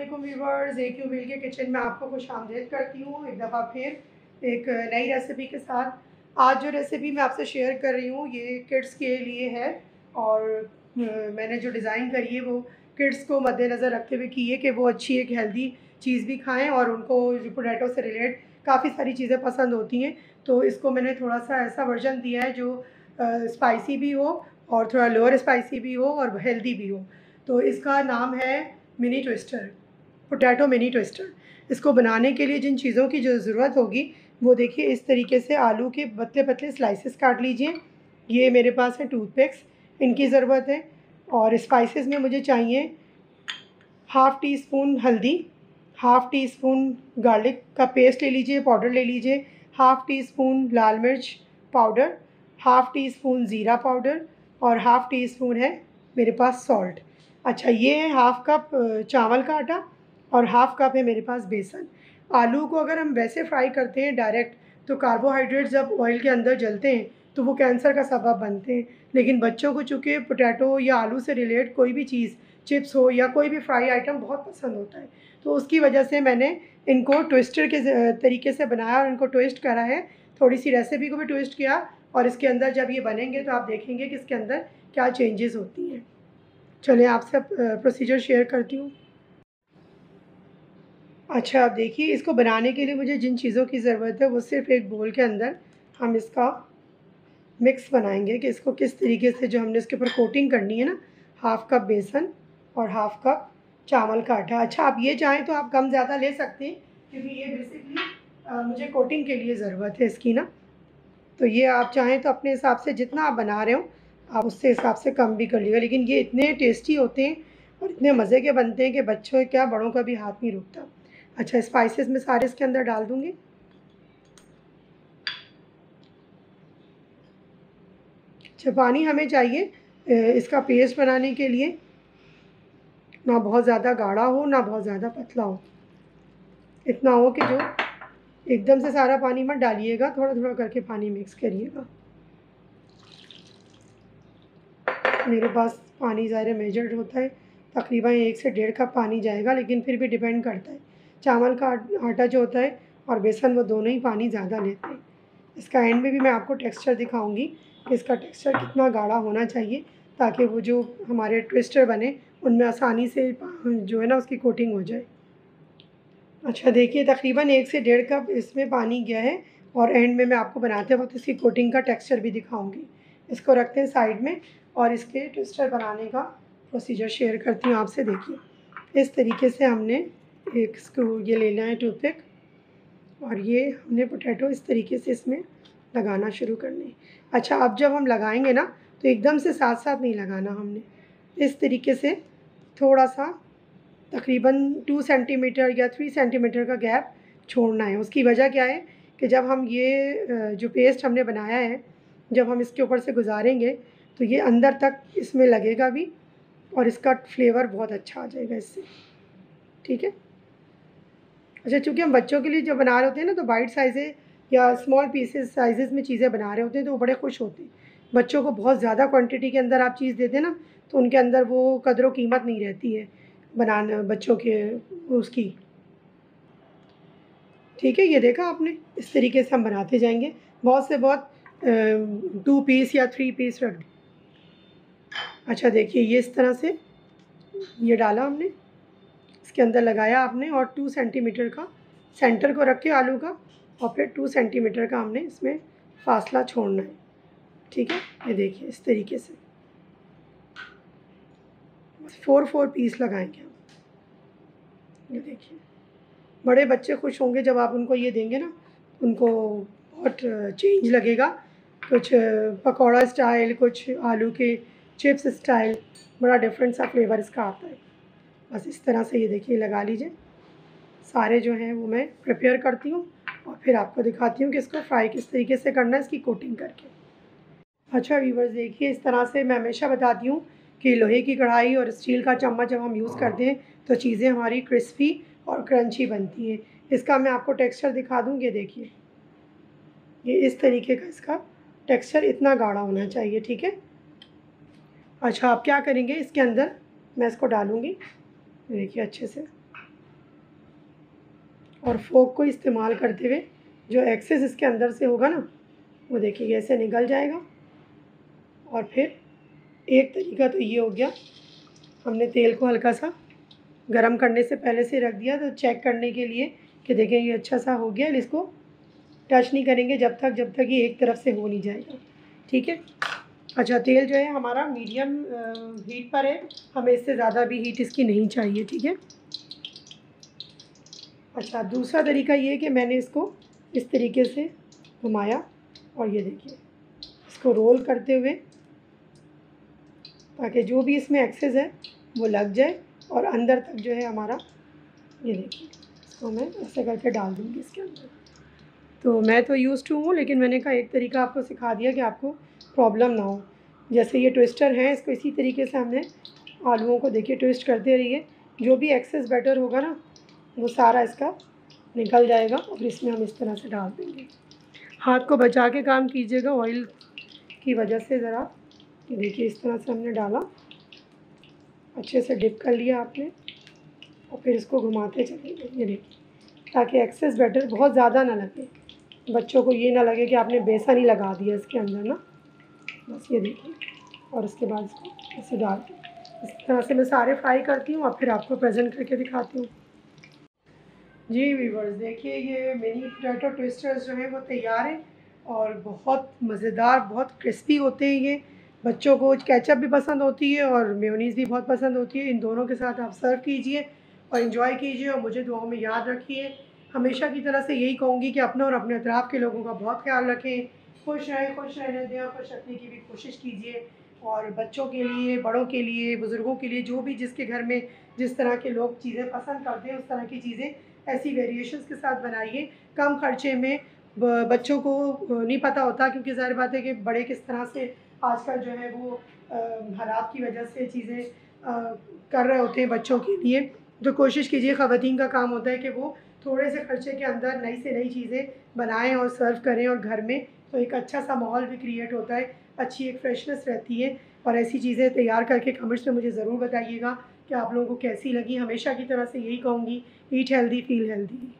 वालेकुम व्यूवर्स एक यू मिल के किचन में आपको खुश आमदेद करती हूँ। एक दफ़ा फिर एक नई रेसिपी के साथ। आज जो रेसिपी मैं आपसे शेयर कर रही हूँ, ये किड्स के लिए है और मैंने जो डिज़ाइन करी है वो किड्स को मद्देनज़र रखते हुए की है कि वो अच्छी एक हेल्दी चीज़ भी खाएँ और उनको जो पोटैटो से रिलेट काफ़ी सारी चीज़ें पसंद होती हैं। तो इसको मैंने थोड़ा सा ऐसा वर्जन दिया है जो स्पाइसी भी हो और थोड़ा लोअर स्पाइसी भी हो और हेल्दी भी हो। तो इसका नाम है mini twister potato mini twister इसको बनाने के लिए जिन चीज़ों की जो ज़रूरत होगी, वो देखिए इस तरीके से आलू के पतले पतले स्लाइसेस काट लीजिए। ये मेरे पास है टूथपिक्स इनकी ज़रूरत है। और स्पाइसेस में मुझे चाहिए हाफ़ टी स्पून हल्दी हाफ़ टी स्पून गार्लिक का पेस्ट ले लीजिए पाउडर ले लीजिए हाफ़ टी स्पून लाल मिर्च पाउडर हाफ़ टी स्पून ज़ीरा पाउडर और हाफ़ टी स्पून है मेरे पास सॉल्ट अच्छा ये है हाफ़ कप चावल का आटा। और हाफ़ कप है मेरे पास बेसन। आलू को अगर हम वैसे फ्राई करते हैं डायरेक्ट तो कार्बोहाइड्रेट जब ऑयल के अंदर जलते हैं तो वो कैंसर का सबब बनते हैं। लेकिन बच्चों को चूँकि पोटैटो या आलू से रिलेट कोई भी चीज़ चिप्स हो या कोई भी फ्राई आइटम बहुत पसंद होता है। तो उसकी वजह से मैंने इनको ट्विस्टर के तरीके से बनाया और इनको ट्विस्ट करा है। थोड़ी सी रेसिपी को भी ट्विस्ट किया और इसके अंदर जब ये बनेंगे तो आप देखेंगे कि इसके अंदर क्या चेंजेस होती हैं। चलिए आपसे प्रोसीजर शेयर करती हूँ। अच्छा आप देखिए, इसको बनाने के लिए मुझे जिन चीज़ों की ज़रूरत है, वो सिर्फ़ एक बोल के अंदर हम इसका मिक्स बनाएँगे कि इसको किस तरीके से जो हमने इसके ऊपर कोटिंग करनी है ना, हाफ़ कप बेसन और हाफ़ कप चावल का आटा अच्छा आप ये चाहें तो आप कम ज़्यादा ले सकते हैं, क्योंकि ये बेसिकली मुझे कोटिंग के लिए ज़रूरत है इसकी ना। तो ये आप चाहें तो अपने हिसाब से जितना आप बना रहे हो, आप उससे हिसाब से कम भी कर लीजिएगा। लेकिन ये इतने टेस्टी होते हैं और इतने मज़े के बनते हैं कि बच्चों क्या बड़ों का भी हाथ नहीं रुकता। अच्छा स्पाइसेस में सारे इसके अंदर डाल दूँगी? अच्छा पानी हमें चाहिए इसका पेस्ट बनाने के लिए। ना बहुत ज़्यादा गाढ़ा हो, ना बहुत ज़्यादा पतला हो। इतना हो कि जो एकदम से सारा पानी मत डालिएगा थोड़ा थोड़ा करके पानी मिक्स करिएगा। मेरे पास पानी ज़्यादा मेजर्ड होता है, तकरीबन एक से डेढ़ कप पानी जाएगा, लेकिन फिर भी डिपेंड करता है। चावल का आटा जो होता है और बेसन, वो दोनों ही पानी ज़्यादा लेते हैं। इसका एंड में भी मैं आपको टेक्सचर दिखाऊँगी कि इसका टेक्सचर कितना गाढ़ा होना चाहिए ताकि वो जो हमारे ट्विस्टर बने, उनमें आसानी से, जो है ना, उसकी कोटिंग हो जाए। अच्छा देखिए, तकरीबन एक से डेढ़ कप इसमें पानी गया है और एंड में मैं आपको बनाते वक्त इसकी कोटिंग का टेक्सचर भी दिखाऊँगी। इसको रखते हैं साइड में और इसके ट्विस्टर बनाने का प्रोसीजर शेयर करती हूँ आपसे, देखिए। इस तरीके से हमने एक स्क्रू ये लेना है टूथपिक और ये हमने पोटैटो इस तरीके से इसमें लगाना शुरू करने अच्छा अब जब हम लगाएँगे ना तो एकदम से साथ साथ नहीं लगाना हमने। इस तरीके से थोड़ा सा तकरीबन टू सेंटीमीटर या थ्री सेंटीमीटर का गैप छोड़ना है। उसकी वजह क्या है कि जब हम ये जो पेस्ट हमने बनाया है, जब हम इसके ऊपर से गुजारेंगे तो ये अंदर तक इसमें लगेगा भी और इसका फ्लेवर बहुत अच्छा आ जाएगा इससे। ठीक है? अच्छा चूँकि हम बच्चों के लिए जब बना रहे होते हैं ना तो वाइट साइज़े या स्मॉल पीसेस साइजेस में चीज़ें बना रहे होते हैं तो वो बड़े खुश होते हैं। बच्चों को बहुत ज़्यादा क्वांटिटी के अंदर आप चीज़ देते ना तो उनके अंदर वो कदर कीमत नहीं रहती है बनाना, बच्चों के, उसकी। ठीक है, ये देखा आपने? इस तरीके से हम बनाते जाएँगे। बहुत से बहुत टू पीस या थ्री पीस रख अच्छा देखिए, ये इस तरह से ये डाला हमने। इसके अंदर लगाया आपने और टू सेंटीमीटर का सेंटर को रख के आलू का और फिर टू सेंटीमीटर का हमने इसमें फासला छोड़ना है। ठीक है? ये देखिए इस तरीके से। फोर फोर पीस लगाएँगे हम। ये देखिए। बड़े बच्चे खुश होंगे जब आप उनको ये देंगे ना, उनको बहुत चेंज लगेगा। कुछ पकौड़ा स्टाइल कुछ आलू के चिप्स स्टाइल बड़ा डिफरेंट सा फ्लेवर इसका आता है। बस इस तरह से ये देखिए, लगा लीजिए। सारे जो हैं वो मैं प्रिपेयर करती हूँ और फिर आपको दिखाती हूँ कि इसको फ्राई किस तरीके से करना है, इसकी कोटिंग करके। अच्छा व्यूवर्स देखिए, इस तरह से मैं हमेशा बताती हूँ कि लोहे की कढ़ाई और स्टील का चम्मच जब हम यूज़ करते हैं तो चीज़ें हमारी क्रिस्पी और क्रंची बनती हैं। इसका मैं आपको टेक्सचर दिखा दूँ, ये देखिए। ये इस तरीके का इसका टेक्सचर इतना गाढ़ा होना चाहिए, ठीक है? अच्छा आप क्या करेंगे? इसके अंदर मैं इसको डालूँगी। देखिए अच्छे से। और फोक को इस्तेमाल करते हुए जो एक्सेस इसके अंदर से होगा ना, वो देखिए ऐसे निकल जाएगा। और फिर एक तरीका तो ये हो गया, हमने तेल को हल्का सा गरम करने से पहले से रख दिया तो चेक करने के लिए कि देखें ये अच्छा सा हो गया, इसको टच नहीं करेंगे जब तक जब तक ये एक तरफ़ से हो नहीं जाएगा। ठीक है? अच्छा तेल जो है हमारा मीडियम हीट पर है। हमें इससे ज़्यादा भी हीट इसकी नहीं चाहिए, ठीक है? अच्छा दूसरा तरीका ये है कि मैंने इसको इस तरीके से घुमाया और ये देखिए, इसको रोल करते हुए ताकि जो भी इसमें एक्सेस है, वो लग जाए और अंदर तक जो है हमारा, ये देखिए, इसको मैं ऐसे करके डाल दूँगी इसके अंदर। तो मैं तो यूज़ टू हूँ, लेकिन मैंने कहा एक तरीका आपको सिखा दिया कि आपको प्रॉब्लम ना हो। जैसे ये ट्विस्टर है, इसको इसी तरीके से हमने आलूओं को देखिए ट्विस्ट करते रहिए। जो भी एक्सेस बैटर होगा ना, वो सारा इसका निकल जाएगा और इसमें हम इस तरह से डाल देंगे। हाथ को बचा के काम कीजिएगा ऑयल की वजह से ज़रा। देखिए, इस तरह से हमने डाला। अच्छे से डिप कर लिया आपने और फिर इसको घुमाते चलेंगे। ये देखिए, ताकि एक्सेस बैटर बहुत ज़्यादा ना लगे। बच्चों को ये ना लगे कि आपने बेसन ही लगा दिया इसके अंदर ना। ये देखिए और उसके बाद इसको ऐसे डाल इस तरह से मैं सारे फ्राई करती हूँ और फिर आपको प्रेजेंट करके दिखाती हूँ। जी वीवर्स देखिए, ये मिनी पोटैटो ट्विस्टर्स जो हैं, वो तैयार हैं और बहुत मज़ेदार, बहुत क्रिस्पी होते हैं ये। बच्चों को कैचअप भी पसंद होती है और मेयोनीज़ भी बहुत पसंद होती है। इन दोनों के साथ आप सर्व कीजिए और इन्जॉय कीजिए और मुझे दुआओं में याद रखिए। हमेशा की तरह से यही कहूँगी कि अपना और अपने अतराफ़ के लोगों का बहुत ख्याल रखें। खुश रहें, खुश रहने दें और खुश रखने की भी कोशिश कीजिए। और बच्चों के लिए, बड़ों के लिए, बुज़ुर्गों के लिए, जो भी जिसके घर में जिस तरह के लोग चीज़ें पसंद करते हैं, उस तरह की चीज़ें ऐसी वेरिएशंस के साथ बनाइए। कम खर्चे में बच्चों को नहीं पता होता, क्योंकि ज़ाहिर बात है कि बड़े किस तरह से आजकल जो है वो हालात की वजह से चीज़ें कर रहे होते हैं बच्चों के लिए। तो कोशिश कीजिए ख़वान का काम होता है कि वो थोड़े से खर्चे के अंदर नई से नई चीज़ें बनाएँ और सर्व करें और घर में तो एक अच्छा सा माहौल भी क्रिएट होता है, अच्छी एक फ्रेशनेस रहती है और ऐसी चीज़ें तैयार करके कमेंट्स में मुझे ज़रूर बताइएगा कि आप लोगों को कैसी लगी। हमेशा की तरह से यही कहूँगी ईट हेल्दी फील हेल्दी